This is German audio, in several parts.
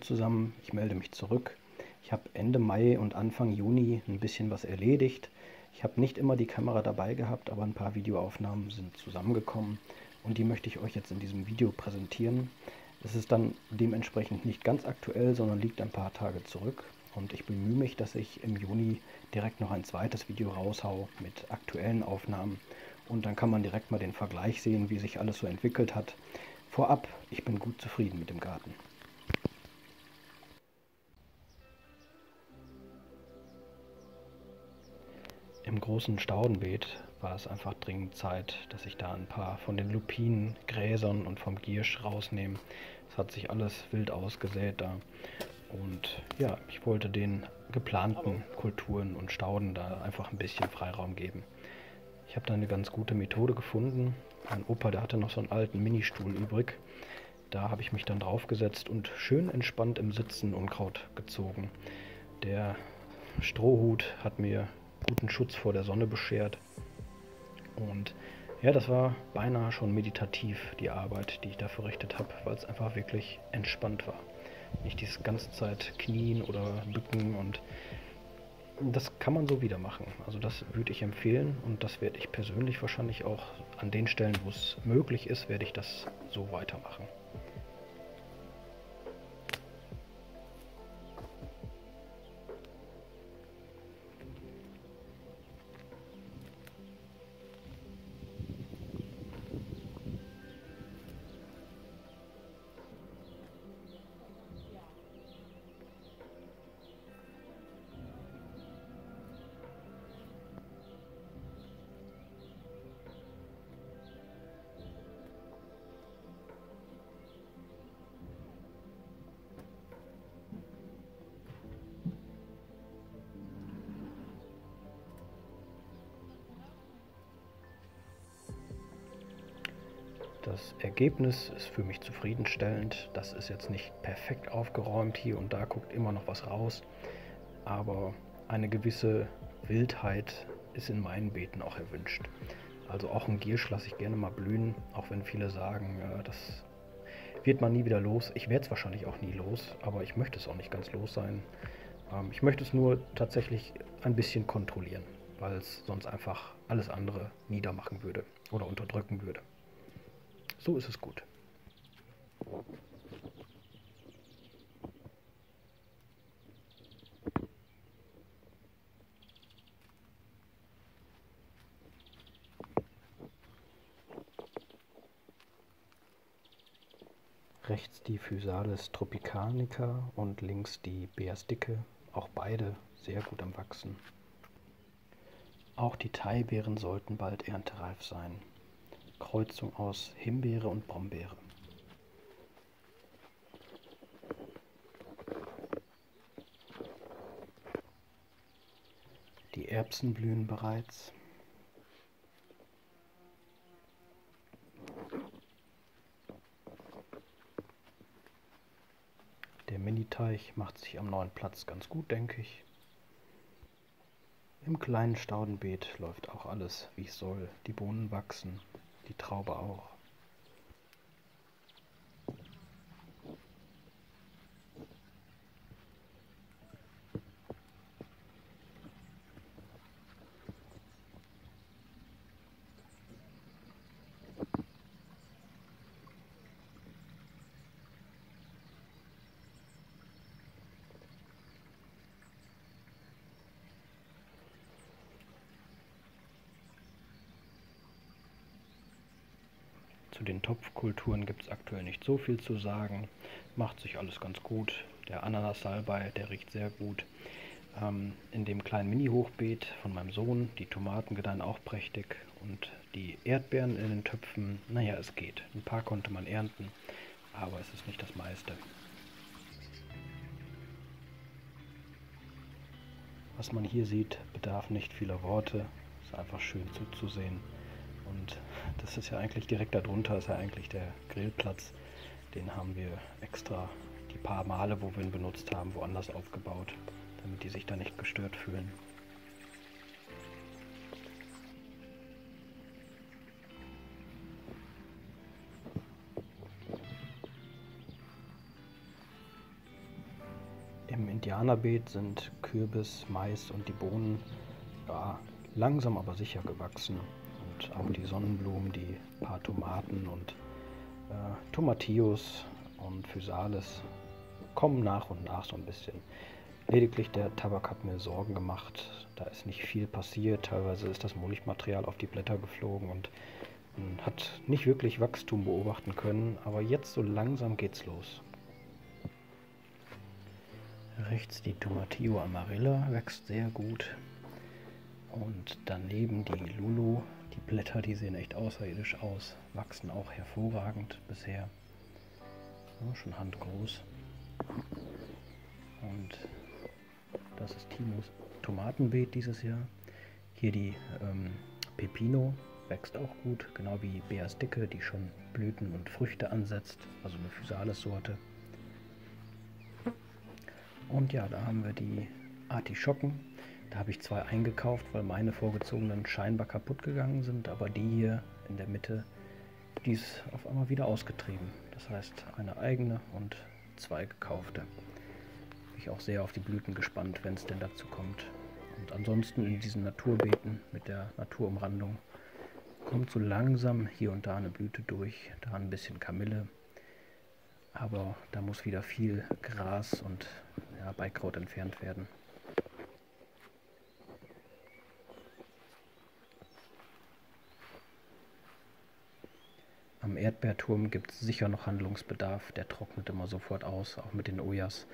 Zusammen, ich melde mich zurück. Ich habe Ende Mai und Anfang Juni ein bisschen was erledigt. Ich habe nicht immer die Kamera dabei gehabt, aber ein paar Videoaufnahmen sind zusammengekommen und die möchte ich euch jetzt in diesem Video präsentieren. Es ist dann dementsprechend nicht ganz aktuell, sondern liegt ein paar Tage zurück und ich bemühe mich, dass ich im Juni direkt noch ein zweites Video raushau mit aktuellen Aufnahmen und dann kann man direkt mal den Vergleich sehen, wie sich alles so entwickelt hat. Vorab, ich bin gut zufrieden mit dem Garten. Im großen Staudenbeet war es einfach dringend Zeit, dass ich da ein paar von den Lupinen, Gräsern und vom Giersch rausnehme. Es hat sich alles wild ausgesät da. Und ja, ich wollte den geplanten Kulturen und Stauden da einfach ein bisschen Freiraum geben. Ich habe da eine ganz gute Methode gefunden, mein Opa, der hatte noch so einen alten Ministuhl übrig. Da habe ich mich dann draufgesetzt und schön entspannt im Sitzen Unkraut gezogen. Der Strohhut hat mir guten Schutz vor der Sonne beschert. Und ja, das war beinahe schon meditativ, die Arbeit, die ich da verrichtet habe, weil es einfach wirklich entspannt war. Nicht diese ganze Zeit knien oder bücken und das kann man so wieder machen. Also das würde ich empfehlen und das werde ich persönlich wahrscheinlich auch an den Stellen, wo es möglich ist, werde ich das so weitermachen. Das Ergebnis ist für mich zufriedenstellend. Das ist jetzt nicht perfekt aufgeräumt. Hier und da guckt immer noch was raus. Aber eine gewisse Wildheit ist in meinen Beeten auch erwünscht. Also auch ein Giersch lasse ich gerne mal blühen, auch wenn viele sagen, das wird man nie wieder los. Ich werde es wahrscheinlich auch nie los, aber ich möchte es auch nicht ganz los sein. Ähm, ich möchte es nur tatsächlich ein bisschen kontrollieren, weil es sonst einfach alles andere niedermachen würde oder unterdrücken würde. So ist es gut. Rechts die Physalis tropicanica und links die Beersdicke, auch beide sehr gut am Wachsen. Auch die Thai-Beeren sollten bald erntereif sein. Kreuzung aus Himbeere und Brombeere. Die Erbsen blühen bereits. Der Miniteich macht sich am neuen Platz ganz gut, denke ich. Im kleinen Staudenbeet läuft auch alles, wie es soll. Die Bohnen wachsen, die Traube auch. Zu den Topfkulturen gibt es aktuell nicht so viel zu sagen. Macht sich alles ganz gut. Der Ananas-Salbei, der riecht sehr gut. Ähm, in dem kleinen Mini-Hochbeet von meinem Sohn, die Tomaten gedeihen auch prächtig. Und die Erdbeeren in den Töpfen, naja, es geht. Ein paar konnte man ernten, aber es ist nicht das meiste. Was man hier sieht, bedarf nicht vieler Worte. Ist einfach schön zuzusehen. Und das ist ja eigentlich direkt darunter, ist ja eigentlich der Grillplatz. Den haben wir extra die paar Male, wo wir ihn benutzt haben, woanders aufgebaut, damit die sich da nicht gestört fühlen. Indianerbeet sind Kürbis, Mais und die Bohnen ja, langsam aber sicher gewachsen. Und auch die Sonnenblumen, die paar Tomaten und äh, Tomatillos und Physalis kommen nach und nach so ein bisschen. Lediglich der Tabak hat mir Sorgen gemacht. Da ist nicht viel passiert. Teilweise ist das Mulchmaterial auf die Blätter geflogen und man hat nicht wirklich Wachstum beobachten können. Aber jetzt so langsam geht's los. Rechts die Tomatillo amarilla wächst sehr gut. Und daneben die Lulu. Die Blätter, die sehen echt außerirdisch aus. Wachsen auch hervorragend bisher. Ja, schon handgroß. Und das ist Timos Tomatenbeet dieses Jahr. Hier die ähm, Pepino wächst auch gut, genau wie Beas Dicke, die schon Blüten und Früchte ansetzt, also eine Physalis-Sorte. Und ja, da haben wir die Artischocken. Da habe ich zwei eingekauft, weil meine vorgezogenen scheinbar kaputt gegangen sind, aber die hier in der Mitte, die ist auf einmal wieder ausgetrieben. Das heißt, eine eigene und zwei gekaufte ich auch sehr auf die Blüten gespannt, wenn es denn dazu kommt. Und ansonsten in diesen Naturbeeten mit der Naturumrandung kommt so langsam hier und da eine Blüte durch, da ein bisschen Kamille. Aber da muss wieder viel Gras und ja, Beikraut entfernt werden. Am Erdbeerturm gibt es sicher noch Handlungsbedarf. Der trocknet immer sofort aus, auch mit den Ojas.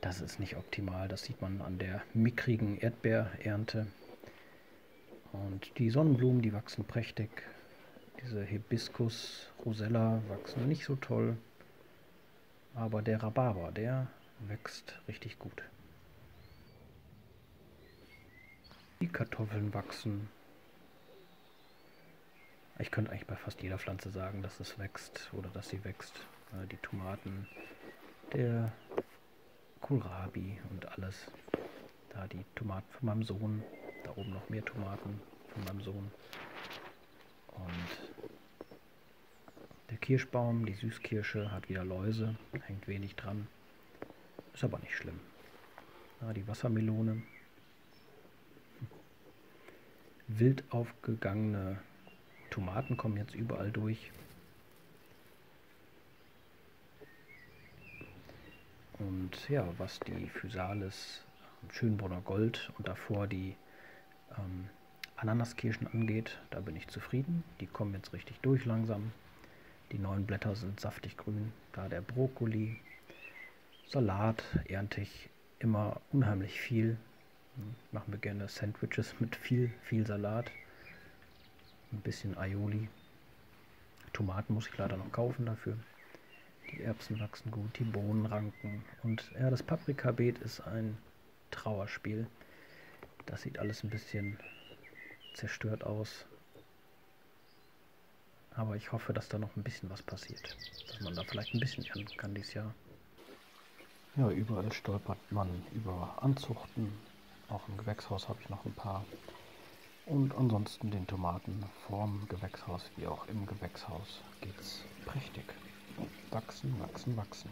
Das ist nicht optimal. Das sieht man an der mickrigen Erdbeerernte. Und die Sonnenblumen, die wachsen prächtig. Diese Hibiscus, Rosella wachsen nicht so toll. Aber der Rhabarber, der wächst richtig gut. Die Kartoffeln wachsen. Ich könnte eigentlich bei fast jeder Pflanze sagen, dass es wächst oder dass sie wächst. Äh, die Tomaten, der Kohlrabi und alles. Da die Tomaten von meinem Sohn. Da oben noch mehr Tomaten von meinem Sohn. Und der Kirschbaum, die Süßkirsche, hat wieder Läuse, hängt wenig dran. Ist aber nicht schlimm. Ja, die Wassermelone. Wild aufgegangene Tomaten kommen jetzt überall durch. Und ja, was die Physalis Schönbrunner Gold und davor die ähm, Ananaskirschen angeht, da bin ich zufrieden. Die kommen jetzt richtig durch langsam. Die neuen Blätter sind saftig grün. Da der Brokkoli, Salat ernte ich immer unheimlich viel. Hm, machen wir gerne Sandwiches mit viel, viel Salat. Ein bisschen Aioli. Tomaten muss ich leider noch kaufen dafür. Die Erbsen wachsen gut, die Bohnen ranken. Und ja, das Paprikabeet ist ein Trauerspiel. Das sieht alles ein bisschen zerstört aus. Aber ich hoffe, dass da noch ein bisschen was passiert. Dass man da vielleicht ein bisschen ernten kann dieses Jahr. Ja, überall stolpert man über Anzuchten. Auch im Gewächshaus habe ich noch ein paar. Und ansonsten den Tomaten vorm Gewächshaus wie auch im Gewächshaus geht es prächtig. Wachsen, wachsen, wachsen.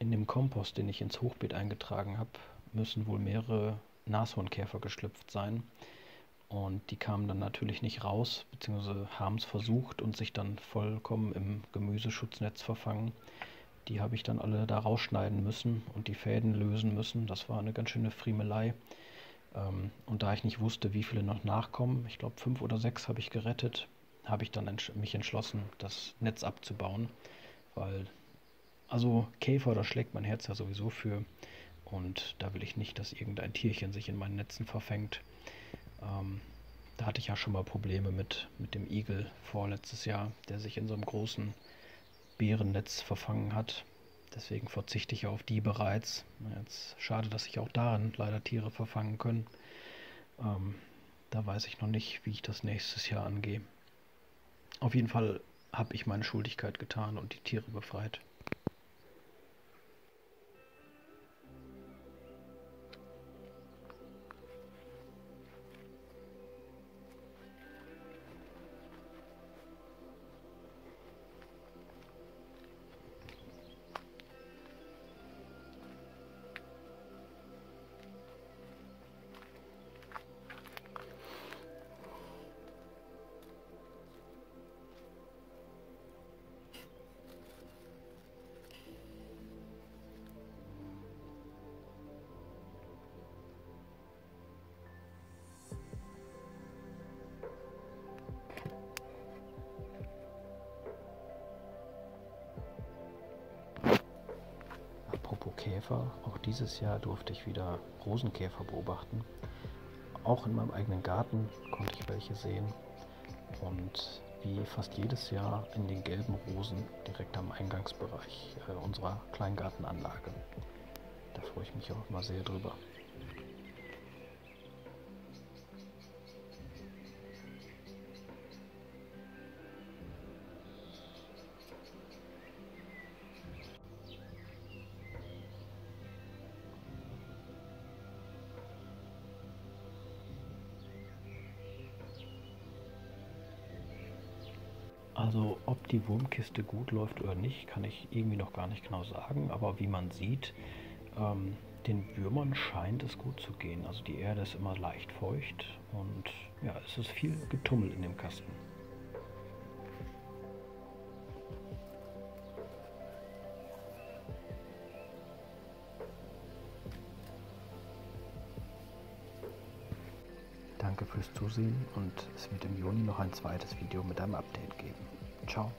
In dem Kompost, den ich ins Hochbeet eingetragen habe, müssen wohl mehrere Nashornkäfer geschlüpft sein. Und die kamen dann natürlich nicht raus, beziehungsweise haben es versucht und sich dann vollkommen im Gemüseschutznetz verfangen. Die habe ich dann alle da rausschneiden müssen und die Fäden lösen müssen. Das war eine ganz schöne Friemelei. Ähm, und da ich nicht wusste, wie viele noch nachkommen, ich glaube fünf oder sechs habe ich gerettet, habe ich dann mich entschlossen, das Netz abzubauen. Weil, also Käfer, da schlägt mein Herz ja sowieso für. Und da will ich nicht, dass irgendein Tierchen sich in meinen Netzen verfängt. Ähm, da hatte ich ja schon mal Probleme mit, mit dem Igel vorletztes Jahr, der sich in so einem großen Bärennetz verfangen hat. Deswegen verzichte ich auf die bereits. Jetzt schade, dass sich auch darin leider Tiere verfangen können. Ähm, da weiß ich noch nicht, wie ich das nächstes Jahr angehe. Auf jeden Fall habe ich meine Schuldigkeit getan und die Tiere befreit. Apropos Käfer, auch dieses Jahr durfte ich wieder Rosenkäfer beobachten. Auch in meinem eigenen Garten konnte ich welche sehen. Und wie fast jedes Jahr in den gelben Rosen direkt am Eingangsbereich äh, unserer Kleingartenanlage. Da freue ich mich auch immer sehr drüber. Also ob die Wurmkiste gut läuft oder nicht, kann ich irgendwie noch gar nicht genau sagen. Aber wie man sieht, ähm, den Würmern scheint es gut zu gehen. Also die Erde ist immer leicht feucht und ja, es ist viel Getummel in dem Kasten. Danke fürs Zusehen und es wird im Juni noch ein zweites Video mit einem Update geben. Ciao.